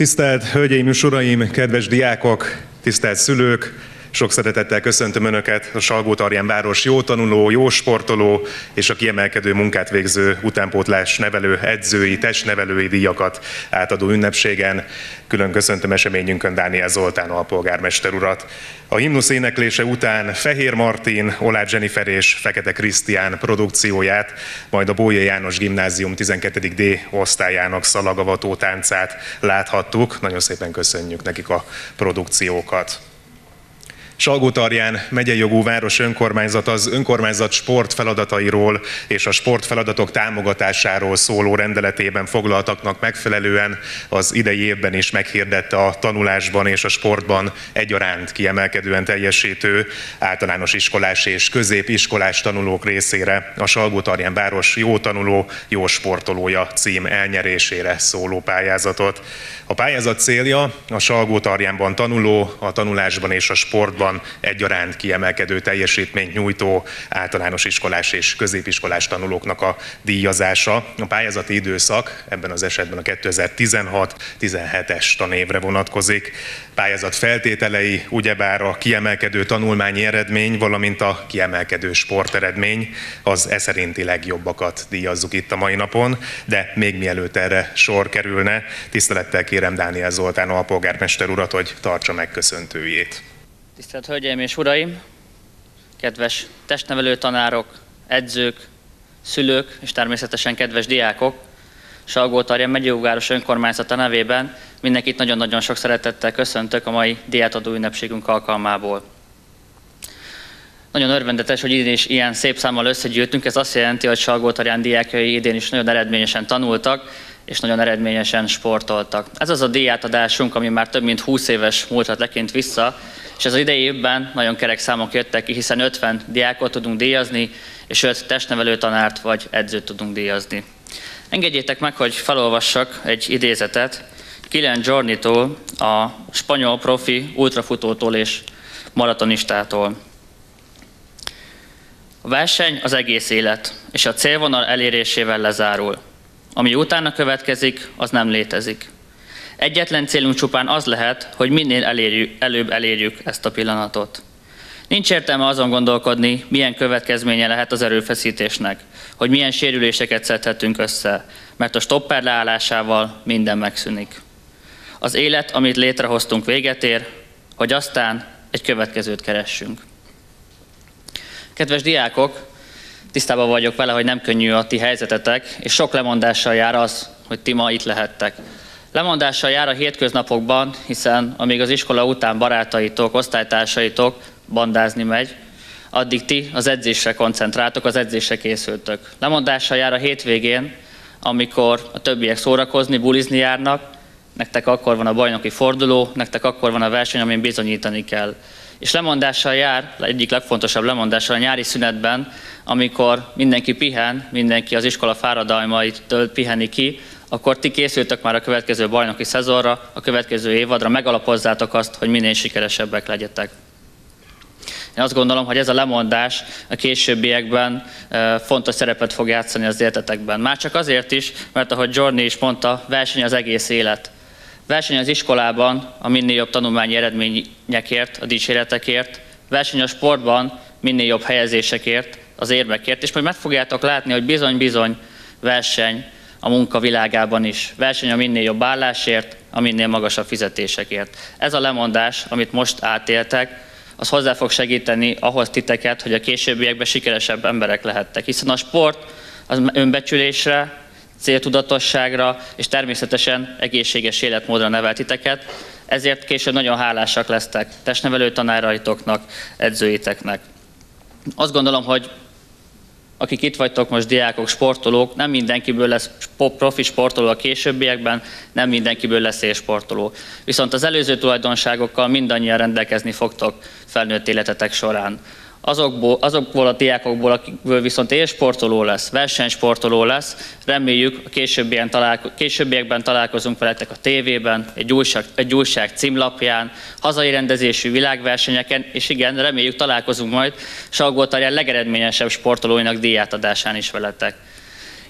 Tisztelt Hölgyeim és Uraim, kedves diákok, tisztelt szülők, sok szeretettel köszöntöm Önöket, a salgó város jó tanuló, jó sportoló és a kiemelkedő munkát végző utánpótlás nevelő, edzői, testnevelői díjakat átadó ünnepségen. Külön köszöntöm eseményünkön Dániel Zoltán alpolgármester urat. A himnusz éneklése után Fehér Martin, Oláh Jennifer és Fekete Krisztián produkcióját, majd a Bója János Gimnázium 12. D osztályának szalagavató táncát láthattuk. Nagyon szépen köszönjük nekik a produkciókat. Salgótarján megyei jogú város önkormányzat az önkormányzat sport feladatairól és a sport feladatok támogatásáról szóló rendeletében foglaltaknak megfelelően az idei évben is meghirdette a tanulásban és a sportban egyaránt kiemelkedően teljesítő általános iskolás és középiskolás tanulók részére a Salgótarján város jó tanuló, jó sportolója cím elnyerésére szóló pályázatot. A pályázat célja a Salgótarjánban tanuló, a tanulásban és a sportban Országban egyaránt kiemelkedő teljesítményt nyújtó általános iskolás és középiskolás tanulóknak a díjazása. A pályázati időszak ebben az esetben a 2016-17-es tanévre vonatkozik. Pályázat feltételei ugyebár a kiemelkedő tanulmányi eredmény, valamint a kiemelkedő sporteredmény, az e szerinti legjobbakat díjazzuk itt a mai napon, de még mielőtt erre sor kerülne, tisztelettel kérem Dániel Zoltán alpolgármester urat, hogy tartsa meg köszöntőjét. Tisztelt Hölgyeim és Uraim, kedves testnevelő tanárok, edzők, szülők és természetesen kedves diákok, Salgó-Tarján megyőváros önkormányzata nevében mindenkit nagyon-nagyon sok szeretettel köszöntök a mai diátadó ünnepségünk alkalmából. Nagyon örvendetes, hogy idén is ilyen szép számmal összegyűltünk. Ez azt jelenti, hogy Salgó-Tarján diákjai idén is nagyon eredményesen tanultak, és nagyon eredményesen sportoltak. Ez az a díjátadásunk, ami már több mint 20 éves múltat lekint vissza, és ez az idei évben nagyon kerek számok jöttek ki, hiszen 50 diákot tudunk díjazni, és 5 testnevelő tanárt vagy edzőt tudunk díjazni. Engedjétek meg, hogy felolvassak egy idézetet Kilian Jornitól, a spanyol profi ultrafutótól és maratonistától. A verseny az egész élet, és a célvonal elérésével lezárul. Ami utána következik, az nem létezik. Egyetlen célunk csupán az lehet, hogy minél elérjük, előbb elérjük ezt a pillanatot. Nincs értelme azon gondolkodni, milyen következménye lehet az erőfeszítésnek, hogy milyen sérüléseket szedhetünk össze, mert a stopper leállásával minden megszűnik. Az élet, amit létrehoztunk, véget ér, hogy aztán egy következőt keressünk. Kedves diákok, tisztában vagyok vele, hogy nem könnyű a ti helyzetetek, és sok lemondással jár az, hogy ti ma itt lehettek. Lemondással jár a hétköznapokban, hiszen amíg az iskola után barátaitok, osztálytársaitok bandázni megy, addig ti az edzésre koncentráltok, az edzésre készültök. Lemondással jár a hétvégén, amikor a többiek szórakozni, bulizni járnak, nektek akkor van a bajnoki forduló, nektek akkor van a verseny, amin bizonyítani kell. És lemondással jár, egyik legfontosabb lemondással a nyári szünetben, amikor mindenki pihen, mindenki az iskola fáradalmait piheni ki, akkor ti készültök már a következő bajnoki szezonra, a következő évadra, megalapozzátok azt, hogy minél sikeresebbek legyetek. Én azt gondolom, hogy ez a lemondás a későbbiekben fontos szerepet fog játszani az életetekben. Már csak azért is, mert ahogy Jorni is mondta, verseny az egész élet. Verseny az iskolában a minél jobb tanulmányi eredményekért, a dicséretekért, verseny a sportban minél jobb helyezésekért, az érmekért, és majd meg fogjátok látni, hogy bizony-bizony verseny a munka világában is. Verseny a minél jobb állásért, a minél magasabb fizetésekért. Ez a lemondás, amit most átéltek, az hozzá fog segíteni ahhoz titeket, hogy a későbbiekben sikeresebb emberek lehettek. Hiszen a sport az önbecsülésre, céltudatosságra és természetesen egészséges életmódra nevel titeket, ezért később nagyon hálásak lesztek testnevelő tanáraitoknak, edzőiteknek. Azt gondolom, hogy akik itt vagytok most diákok, sportolók, nem mindenkiből lesz profi sportoló a későbbiekben, nem mindenkiből lesz sportoló. Viszont az előző tulajdonságokkal mindannyian rendelkezni fogtok felnőtt életetek során azokból, azokból a diákokból, akikből viszont élsportoló lesz, versenysportoló lesz, reméljük a későbbiekben, találko- későbbiekben találkozunk veletek a tévében, egy újság, egy újság címlapján, hazai rendezésű világversenyeken, és igen, reméljük találkozunk majd Salgótarján legeredményesebb sportolóinak díjátadásán is veletek.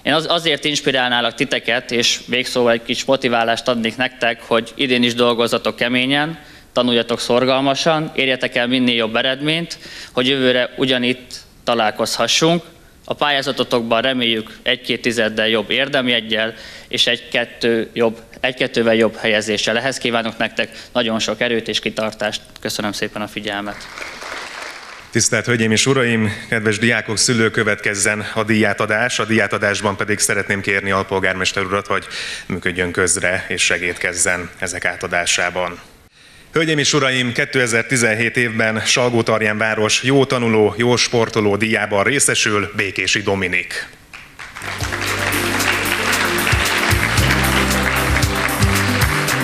Én az, azért inspirálnálak titeket, és végszóval egy kis motiválást adnék nektek, hogy idén is dolgozzatok keményen, tanuljatok szorgalmasan, érjetek el minél jobb eredményt, hogy jövőre ugyanitt találkozhassunk. A pályázatotokban reméljük egy-két tizeddel jobb érdemjeggyel, és egy-kettő jobb, egy-kettővel jobb helyezéssel. Ehhez kívánok nektek nagyon sok erőt és kitartást. Köszönöm szépen a figyelmet. Tisztelt Hölgyeim és Uraim, kedves diákok, szülők, következzen a díjátadás. A díjátadásban pedig szeretném kérni a polgármester urat, hogy működjön közre és segítkezzen ezek átadásában. Hölgyeim és Uraim, 2017 évben Salgótarján város jó tanuló, jó sportoló díjában részesül Békési Dominik.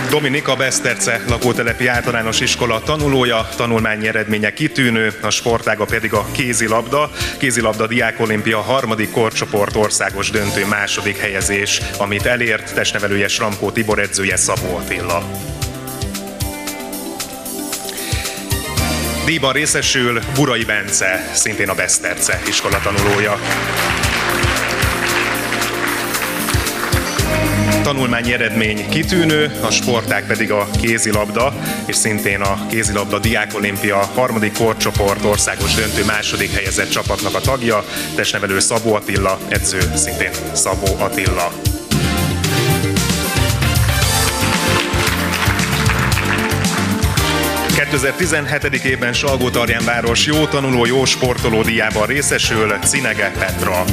Dominika Beszterce lakótelepi általános iskola tanulója, tanulmányi eredménye kitűnő, a sportága pedig a kézilabda. Kézilabda diákolimpia harmadik korcsoport országos döntő második helyezés, amit elért testnevelője Sramkó Tibor edzője Szabó Attila. Díjban részesül Burai Bence, szintén a Beszterce iskola tanulója. tanulmányi eredmény kitűnő, a sporták pedig a kézilabda, és szintén a kézilabda diákolimpia harmadik korcsoport országos döntő második helyezett csapatnak a tagja, testnevelő Szabó Attila, edző szintén Szabó Attila. ...2017. évben Salgótarján város jó tanuló, jó sportoló díjában részesül Cinege Petra.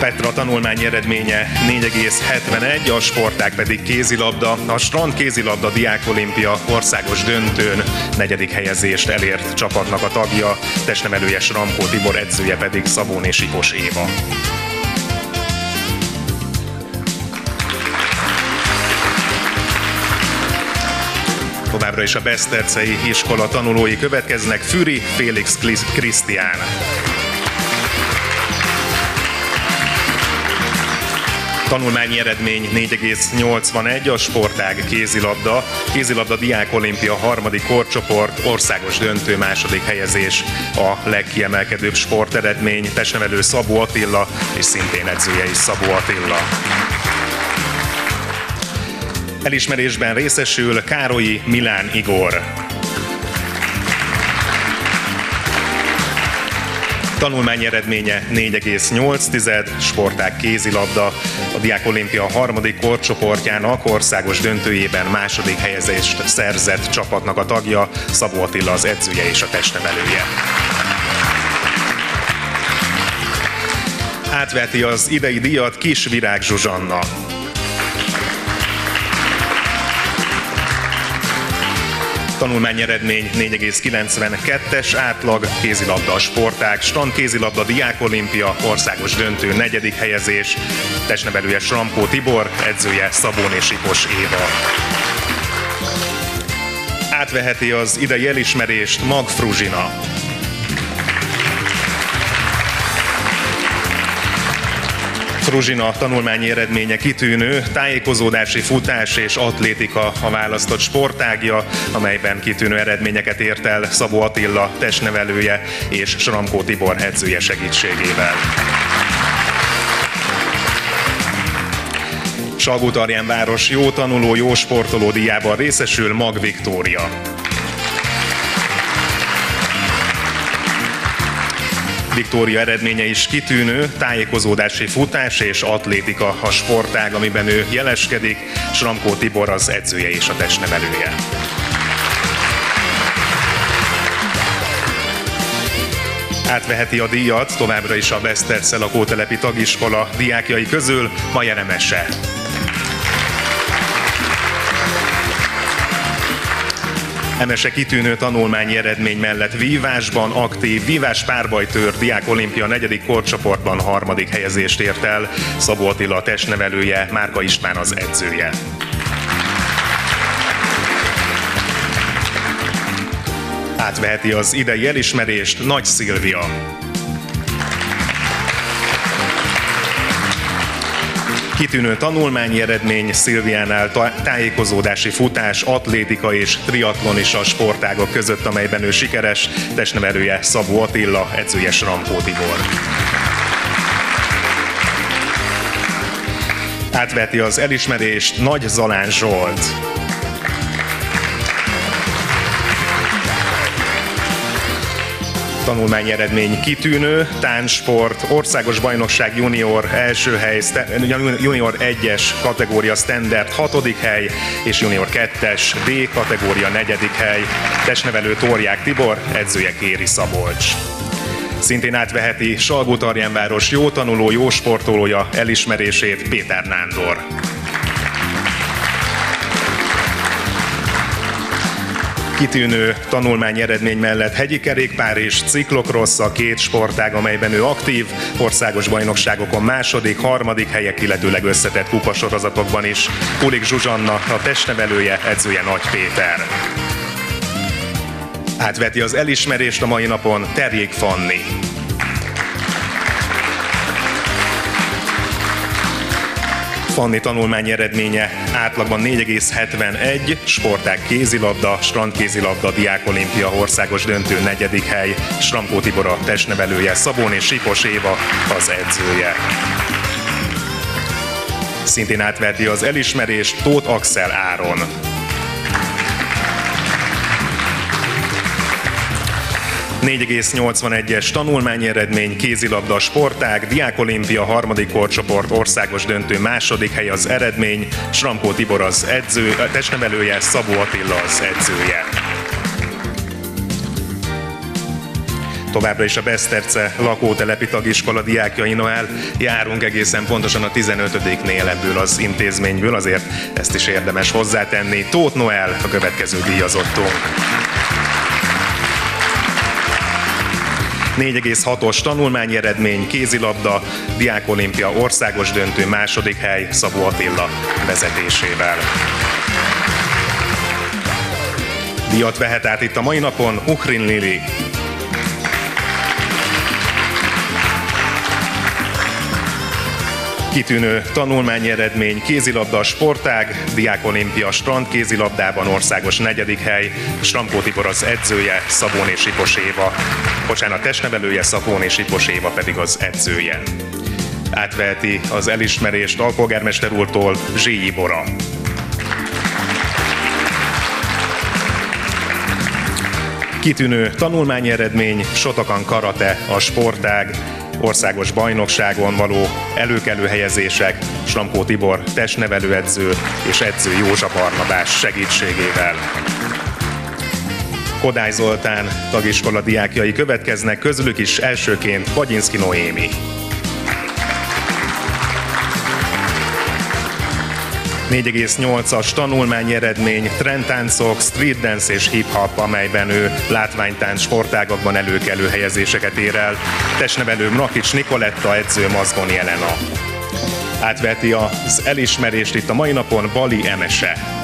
Petra tanulmányi eredménye 4,71, a sporták pedig kézilabda. A strand kézilabda diákolimpia országos döntőn negyedik helyezést elért csapatnak a tagja, testnevelője Ramkó Tibor edzője pedig Szabón és Ipos Éva. Továbbra is a Besztercei iskola tanulói következnek, Füri Félix Krisztián. Tanulmányi eredmény 4,81, a sportág kézilabda, kézilabda diákolimpia harmadik korcsoport, országos döntő második helyezés a legkiemelkedőbb sporteredmény, testnevelő Szabó Attila, és szintén edzője is Szabó Attila. Elismerésben részesül Károlyi Milán Igor. Tanulmány eredménye 4,8, sporták kézilabda. A Diák Olimpia harmadik korcsoportjának országos döntőjében második helyezést szerzett csapatnak a tagja, Szabó Attila az edzője és a testnevelője. Átveti az idei díjat Kis Virág Zsuzsanna. Tanulmány eredmény 4,92-es átlag, kézilabda a sportág, strand kézilabda diákolimpia, országos döntő negyedik helyezés, testnevelője Sramkó Tibor, edzője Szabón és Ipos Éva. Átveheti az idei elismerést Mag Fruzsina. Fruzsina tanulmányi eredménye kitűnő, tájékozódási futás és atlétika a választott sportágja, amelyben kitűnő eredményeket ért el Szabó Attila testnevelője és Sramkó Tibor edzője segítségével. Salgótarján város jó tanuló, jó sportoló díjában részesül Mag Viktória. Viktória eredménye is kitűnő, tájékozódási futás és atlétika a sportág, amiben ő jeleskedik, Sramkó Tibor az edzője és a testnevelője. Átveheti a díjat továbbra is a Beszterce lakótelepi tagiskola diákjai közül Maja Nemese. Emese kitűnő tanulmányi eredmény mellett vívásban aktív, vívás párbajtőr Diák Olimpia negyedik korcsoportban harmadik helyezést ért el, Szabó Attila a testnevelője, Márka István az edzője. Átveheti az idei elismerést Nagy Szilvia. Kitűnő tanulmányi eredmény Szilviánál tájékozódási futás, atlétika és triatlon is a sportágok között, amelyben ő sikeres, testnevelője Szabó Attila, edzője Srampó Tibor. Átveti az elismerést Nagy Zalán Zsolt. Tanulmányi eredmény kitűnő, táncsport, országos bajnokság junior első hely, junior 1-es kategória standard 6. hely, és junior 2-es D kategória 4. hely, testnevelő Tóriák Tibor, edzője Kéri Szabolcs. Szintén átveheti Salgótarjánváros jó tanuló, jó sportolója elismerését Péter Nándor. Kitűnő tanulmány eredmény mellett hegyi kerékpár és ciklokrossz a két sportág, amelyben ő aktív, országos bajnokságokon második, harmadik helyek, illetőleg összetett kupasorozatokban is. Kulik Zsuzsanna, a testnevelője, edzője Nagy Péter. Átveti az elismerést a mai napon Terjék Fanni. Fanni tanulmány eredménye átlagban 4,71, sporták kézilabda, strandkézilabda, diákolimpia országos döntő negyedik hely, Sramkó Tibor a testnevelője, Szabón és Éva az edzője. Szintén átverti az elismerést Tóth Axel Áron. 4,81-es tanulmányi eredmény, kézilabda sportág, Diákolimpia harmadik korcsoport országos döntő második hely az eredmény, Srampó Tibor az edző, testnevelője, Szabó Attila az edzője. továbbra is a Beszterce lakótelepi tagiskola diákjainál járunk egészen pontosan a 15-nél ebből az intézményből, azért ezt is érdemes hozzátenni. Tóth Noel a következő díjazottunk. 4,6-os tanulmányi eredmény, kézilabda, Diákolimpia országos döntő második hely Szabó Attila vezetésével. Díjat vehet át itt a mai napon Ukrin Lili, Kitűnő tanulmányi eredmény, kézilabda sportág, Diákolimpia strand kézilabdában országos negyedik hely, Strampó Tibor az edzője, Szabón és Ipos Éva, bocsánat, testnevelője, Szabón és Ipos Éva pedig az edzője. Átveheti az elismerést alpolgármester úrtól Zsíji Bora. Kitűnő tanulmányi eredmény, Sotakan Karate, a sportág, országos bajnokságon való előkelő helyezések Slamkó Tibor testnevelőedző és edző Józsa Barnabás segítségével. Kodály Zoltán tagiskola diákjai következnek, közülük is elsőként Vagyinszki Noémi. 4,8-as tanulmányi eredmény, trendtáncok, street dance és hip-hop, amelyben ő látványtánc sportágakban előkelő helyezéseket ér el. Testnevelő Mrakics Nikoletta, edző Mazgoni Elena. Átveti az elismerést itt a mai napon Bali Emese.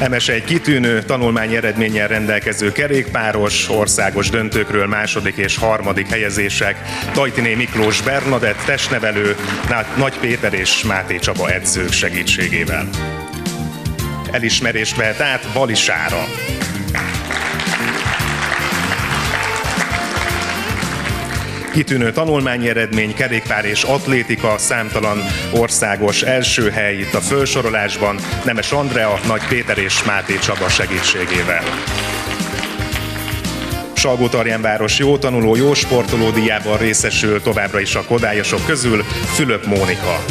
Emese egy kitűnő tanulmány eredménnyel rendelkező kerékpáros, országos döntőkről második és harmadik helyezések, Tajtiné Miklós Bernadett testnevelő, Nagy Péter és Máté Csaba edzők segítségével. Elismerést vehet át Balisára. Kitűnő tanulmányi eredmény, kerékpár és atlétika, számtalan országos első hely itt a felsorolásban, Nemes Andrea, Nagy Péter és Máté Csaba segítségével. salgó város jó tanuló, jó sportoló díjában részesül továbbra is a kodályosok közül Fülöp Mónika.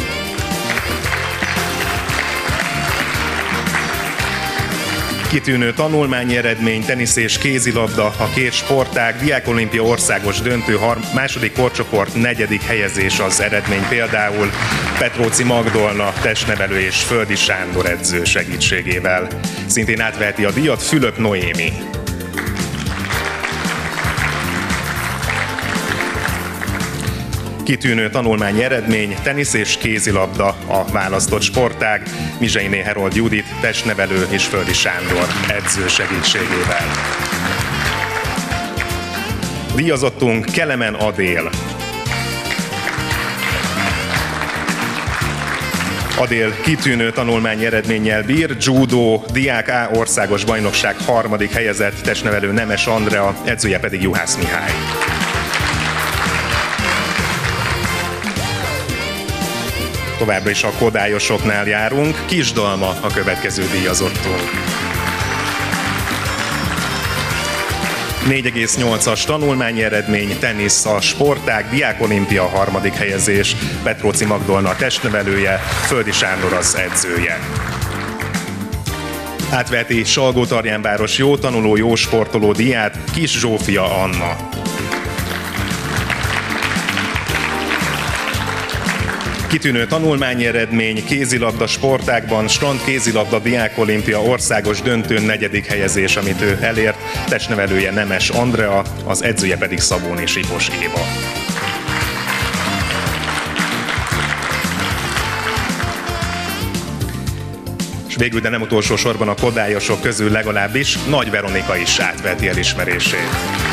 Kitűnő tanulmányi eredmény, tenisz és kézilabda, a két sportág, Diákolimpia országos döntő, második korcsoport, negyedik helyezés az eredmény például Petróci Magdolna, testnevelő és Földi Sándor edző segítségével. Szintén átveheti a díjat Fülöp Noémi. Kitűnő tanulmányi eredmény, tenisz és kézilabda a választott sportág, Mizseiné Herold Judit, testnevelő és Földi Sándor edző segítségével. Díjazottunk Kelemen Adél, Adél kitűnő tanulmányi eredménnyel bír, judó, diák A országos bajnokság harmadik helyezett testnevelő Nemes Andrea, edzője pedig Juhász Mihály. Továbbra is a kodályosoknál járunk, Kisdalma a következő díjazottunk. 4,8-as tanulmányi eredmény, tenisz, a sportág, diákolimpia harmadik helyezés, Petróci Magdolna testnevelője, Földi Sándor az edzője. Átveti Salgótarjánváros jó tanuló, jó sportoló diát, Kis Zsófia Anna. Kitűnő tanulmányi eredmény, kézilabda sportákban, strand kézilabda diákolimpia országos döntőn negyedik helyezés, amit ő elért, testnevelője Nemes Andrea, az edzője pedig Szabón és Ipos Éva. És végül, de nem utolsó sorban a kodályosok közül legalábbis Nagy Veronika is átveti elismerését.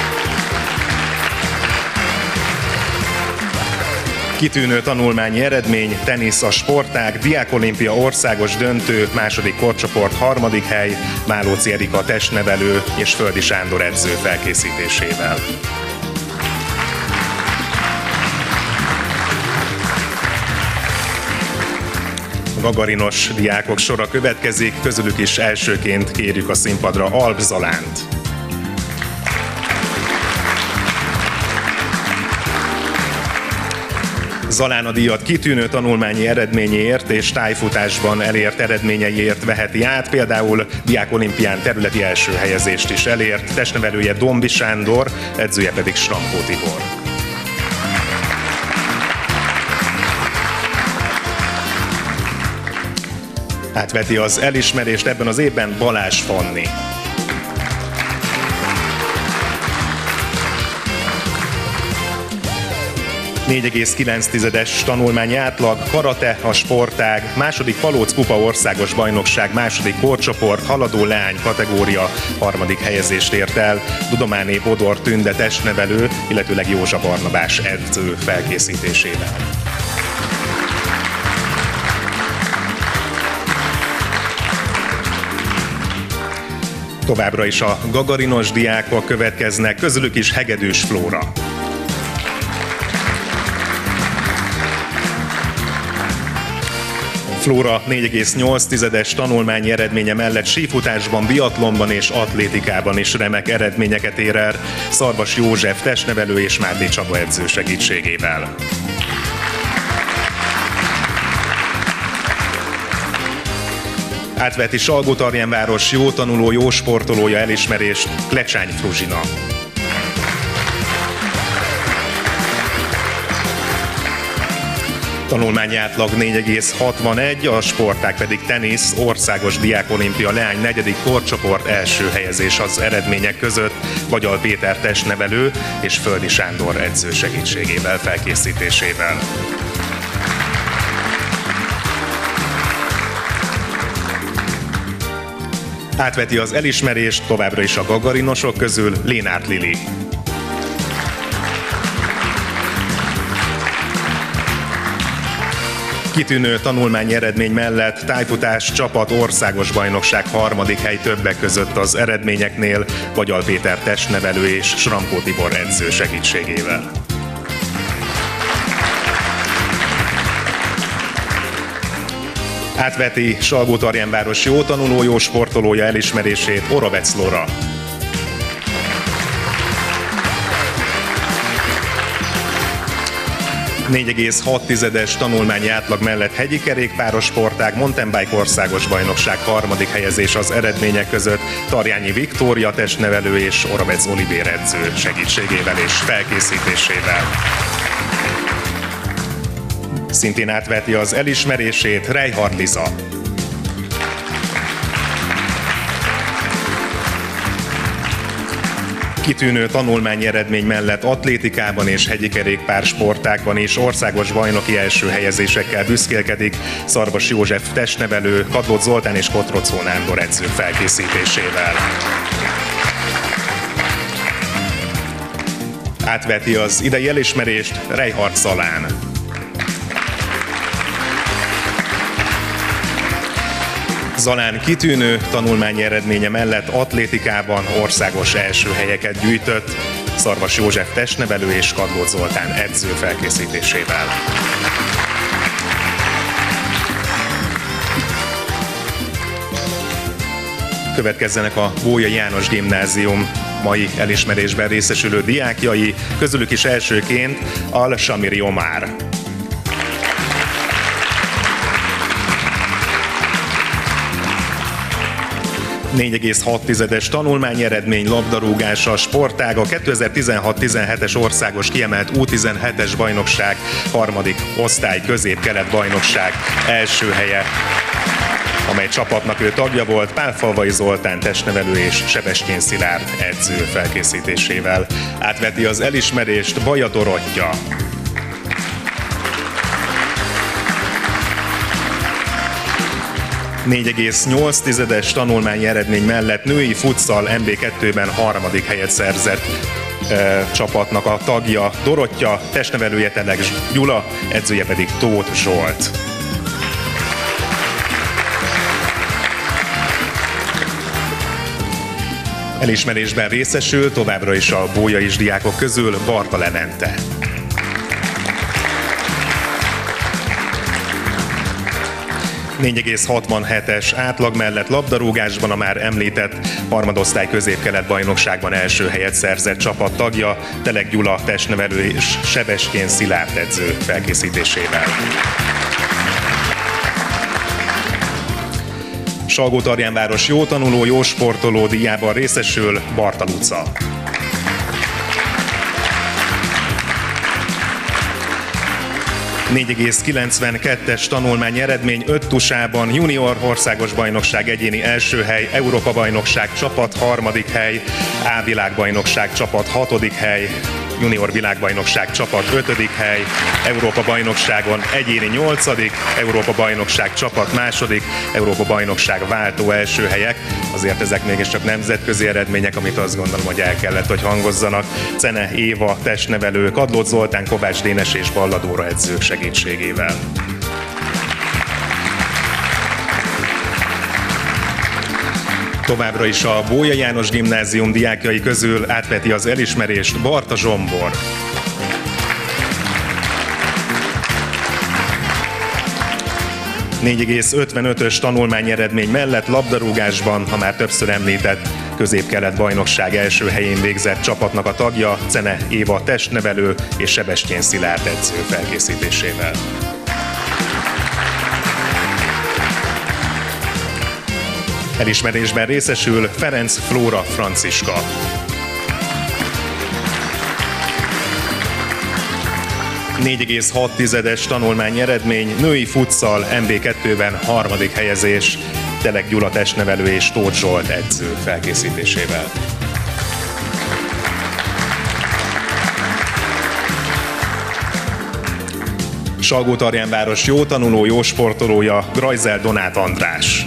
Kitűnő tanulmányi eredmény, tenisz a sportág, diákolimpia országos döntő, második korcsoport, harmadik hely, Málóci Erika testnevelő és Földi Sándor edző felkészítésével. Gagarinos diákok sora következik, közülük is elsőként kérjük a színpadra Alp Zalánt. Zalán a díjat kitűnő tanulmányi eredményéért és tájfutásban elért eredményeiért veheti át, például Diák Olimpián területi első helyezést is elért, testnevelője Dombi Sándor, edzője pedig Strampó Tibor. Átveti az elismerést ebben az évben Balázs Fanni. 4,9-es tanulmányi átlag, karate, a sportág, második Palóc Kupa országos bajnokság, második korcsoport, haladó leány kategória, harmadik helyezést ért el, Dudománé Bodor Tünde testnevelő, illetőleg Józsa Barnabás edző felkészítésével. Továbbra is a gagarinos diákok következnek, közülük is Hegedűs Flóra. Flóra 4,8-es tanulmányi eredménye mellett sífutásban, biatlonban és atlétikában is remek eredményeket ér el Szarvas József testnevelő és Máté Csaba edző segítségével. Átveti Salgótarjánváros jó tanuló, jó sportolója elismerést Klecsány Fruzsina. Tanulmányi átlag 4,61, a sporták pedig tenisz, országos diákolimpia leány negyedik korcsoport első helyezés az eredmények között, Magyal Péter testnevelő és Földi Sándor edző segítségével, felkészítésével. Átveti az elismerést továbbra is a gagarinosok közül Lénárt Lili. Kitűnő tanulmányi eredmény mellett tájfutás csapat országos bajnokság harmadik hely többek között az eredményeknél Vagyal Péter testnevelő és Sramkó Tibor edző segítségével. Átveti Salgótarjánváros jó tanuló, jó sportolója elismerését Oravec Lora. 4,6-es tanulmányi átlag mellett hegyi kerékpáros sportág, mountain bike országos bajnokság harmadik helyezés az eredmények között Tarjányi Viktória testnevelő és Oravec Olivér edző segítségével és felkészítésével. Szintén átveti az elismerését Reinhard Liza. Kitűnő tanulmányi eredmény mellett atlétikában és hegyi kerékpár sportákban is országos bajnoki első helyezésekkel büszkélkedik Szarvas József testnevelő, Kadlót Zoltán és Kotrocó Nándor edző felkészítésével. Átveti az idei elismerést Reihard Szalán. Zalán kitűnő tanulmányi eredménye mellett atlétikában országos első helyeket gyűjtött, Szarvas József testnevelő és Kadlót Zoltán edző felkészítésével. Következzenek a Bója János Gimnázium mai elismerésben részesülő diákjai, közülük is elsőként Al Shamiri Omar. 4,6-es tanulmányi eredmény labdarúgása, sportág, a 2016-17-es országos kiemelt U17-es bajnokság, harmadik osztály közép-kelet bajnokság első helye amely csapatnak ő tagja volt, Pálfalvai Zoltán testnevelő és Sebestyén Szilárd edző felkészítésével. Átveti az elismerést Baja Dorottya, 4,8-es tanulmányi eredmény mellett női futsal MB2-ben harmadik helyet szerzett e, csapatnak a tagja Dorottya, testnevelője Telek Gyula, edzője pedig Tóth Zsolt. Elismerésben részesül továbbra is a bójais diákok közül Barta Levente. 4,67-es átlag mellett labdarúgásban a már említett harmadosztály közép-kelet bajnokságban első helyet szerzett csapat tagja, Telek Gyula testnevelő és Sebeskén Szilárd edző felkészítésével. Salgó-Tarjánváros jó tanuló, jó sportoló díjában részesül Bartaluca. 4,92-es tanulmány eredmény 5 tusában, junior országos bajnokság egyéni első hely, Európa bajnokság csapat harmadik hely, A világbajnokság csapat hatodik hely, junior világbajnokság csapat 5. hely, Európa bajnokságon egyéni 8. Európa bajnokság csapat második, Európa bajnokság váltó első helyek. Azért ezek mégiscsak nemzetközi eredmények, amit azt gondolom, hogy el kellett, hogy hangozzanak. Cene Éva testnevelő, Kadlót Zoltán, Kovács Dénes és Balladóra edzők segítségével. Továbbra is a Bója János Gimnázium diákjai közül átveti az elismerést Barta Zsombor. ös tanulmány eredmény mellett labdarúgásban, ha már többször említett, közép-kelet bajnokság első helyén végzett csapatnak a tagja, Cene Éva testnevelő és Sebestyén Szilárd edző felkészítésével. Elismerésben részesül Ferenc Flóra Franciska. es tanulmány eredmény, női futsal MB2-ben harmadik helyezés, Telek Gyula testnevelő és Tóth Zsolt edző felkészítésével. salgó város jó tanuló, jó sportolója, Grajzel Donát András.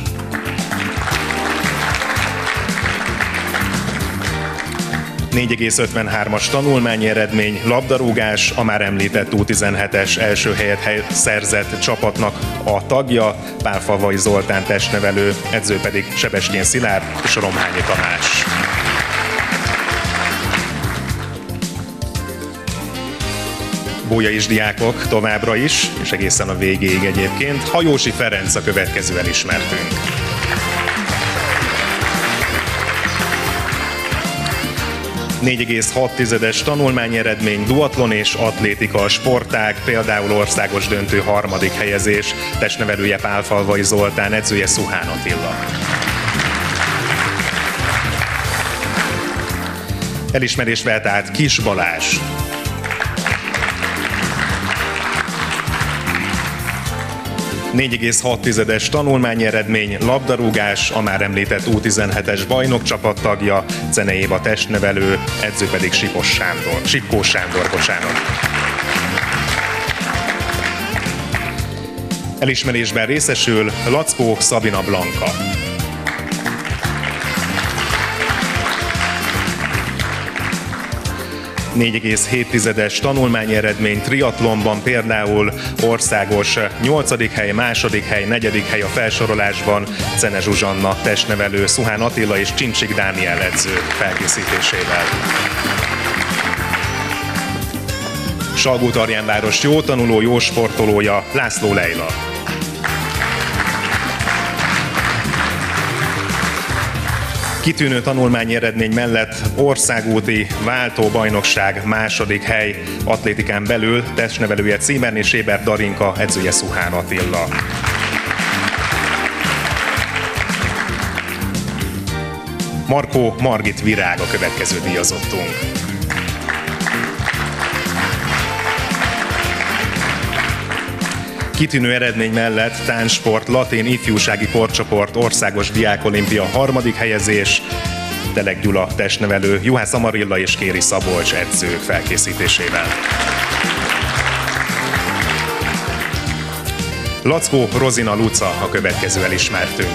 4,53-as tanulmányi eredmény, labdarúgás, a már említett U17-es első helyet hely szerzett csapatnak a tagja, Pálfalvai Zoltán testnevelő, edző pedig Sebestyén Szilárd és Romhányi Tamás. is diákok továbbra is, és egészen a végéig egyébként. Hajósi Ferenc a következő elismertünk. 4,6-es tanulmányi eredmény, duatlon és atlétika, sportág, például országos döntő harmadik helyezés, testnevelője Pálfalvai Zoltán, edzője Szuhán Attila. Elismerés vett át Kis Balázs, 4,6-es tanulmányi eredmény, labdarúgás, a már említett U17-es bajnokcsapat tagja, Cene Éva testnevelő, edző pedig Sipos Sándor, Sipkós Sándor, bocsánat. Elismerésben részesül Lackó Szabina Blanka. 4,7-es tanulmányi eredmény triatlonban például országos 8. hely, második hely, negyedik hely a felsorolásban Cene Zsuzsanna testnevelő, Szuhán Attila és Csincsik Dániel edző felkészítésével. Salgótarjánváros jó tanuló, jó sportolója László Leila. Kitűnő tanulmányi eredmény mellett országúti váltóbajnokság második hely atlétikán belül testnevelője Címerné Séber Darinka, edzője Szuhán Attila. Markó Margit Virág a következő díjazottunk. Kitűnő eredmény mellett tánsport, latin ifjúsági korcsoport, országos diákolimpia harmadik helyezés, Telek Gyula testnevelő, Juhász Amarilla és Kéri Szabolcs edzők felkészítésével. Lackó Rozina Luca a következő elismertünk.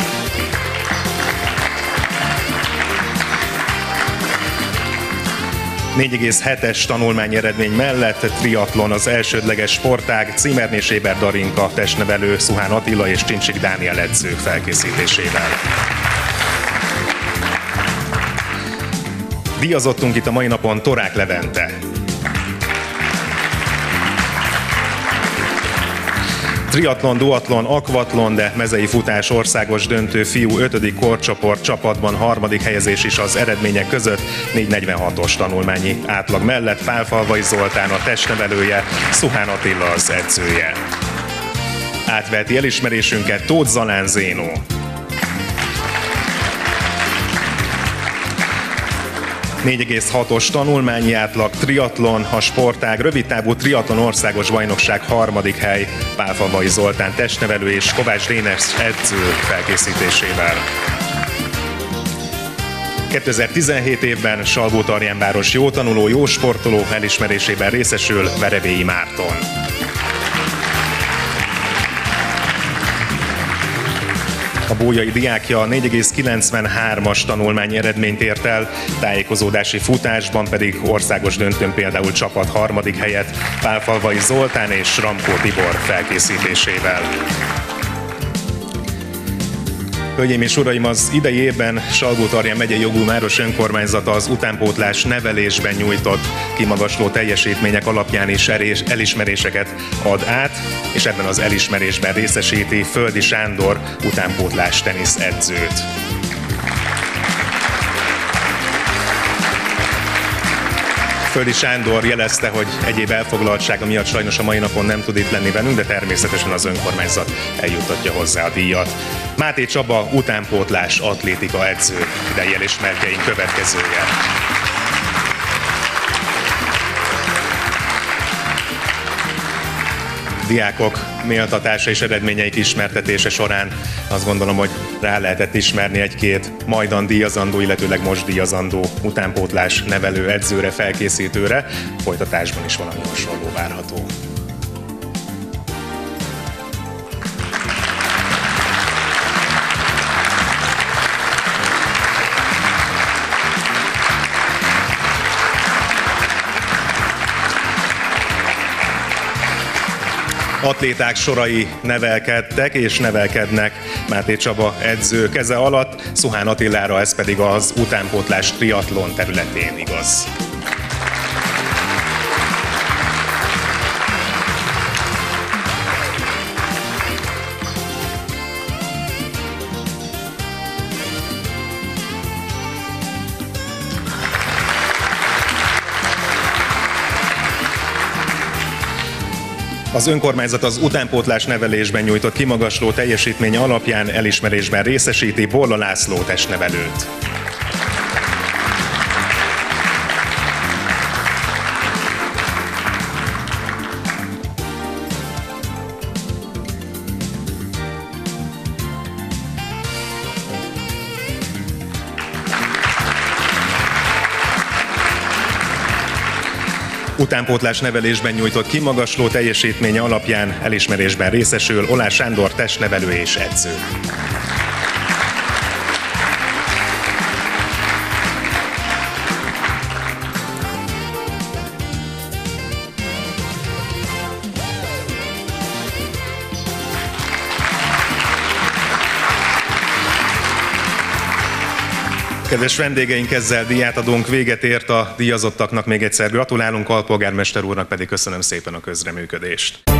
4,7-es tanulmány eredmény mellett triatlon az elsődleges sportág Címerné Séber Darinka testnevelő Szuhán Attila és Csincsik Dániel edzők felkészítésével. Díjazottunk itt a mai napon Torák Levente, Triatlon, duatlon, akvatlon, de mezei futás országos döntő fiú 5. korcsoport csapatban harmadik helyezés is az eredmények között 446-os tanulmányi átlag mellett Pálfalvai Zoltán a testnevelője, Szuhán Attila az edzője. Átveti elismerésünket Tóth Zalán Zénó. 4,6-os tanulmányi átlag, triatlon, a sportág, rövidtávú triatlon országos bajnokság harmadik hely, Pálfavai Zoltán testnevelő és Kovács Dénes edző felkészítésével. 2017 évben Salgó Tarjánváros jó tanuló, jó sportoló elismerésében részesül Verebélyi Márton. A bójai diákja 4,93-as tanulmány eredményt ért el, tájékozódási futásban pedig országos döntőn például csapat harmadik helyet Pálfalvai Zoltán és Ramkó Tibor felkészítésével. Hölgyeim és uraim, az idei évben Salgó-Tarján megyei jogú Máros önkormányzata az utánpótlás nevelésben nyújtott kimagasló teljesítmények alapján is elismeréseket ad át, és ebben az elismerésben részesíti Földi Sándor utánpótlás tenisz edzőt. Földi Sándor jelezte, hogy egyéb elfoglaltsága miatt sajnos a mai napon nem tud itt lenni velünk, de természetesen az önkormányzat eljuttatja hozzá a díjat. Máté Csaba utánpótlás atlétika edző, idei elismertjeink következője. diákok méltatása és eredményeik ismertetése során azt gondolom, hogy rá lehetett ismerni egy-két majdan díjazandó, illetőleg most díjazandó utánpótlás nevelő edzőre, felkészítőre. Folytatásban is valami hasonló várható. Atléták sorai nevelkedtek és nevelkednek Máté Csaba edző keze alatt, Szuhán Attilára ez pedig az utánpótlás triatlon területén igaz. Az önkormányzat az utánpótlás nevelésben nyújtott kimagasló teljesítmény alapján elismerésben részesíti Bolla László testnevelőt. Utánpótlás nevelésben nyújtott kimagasló teljesítménye alapján elismerésben részesül Olá Sándor testnevelő és edző. Kedves vendégeink, ezzel díjátadónk véget ért a díjazottaknak. Még egyszer gratulálunk, alpolgármester úrnak pedig köszönöm szépen a közreműködést.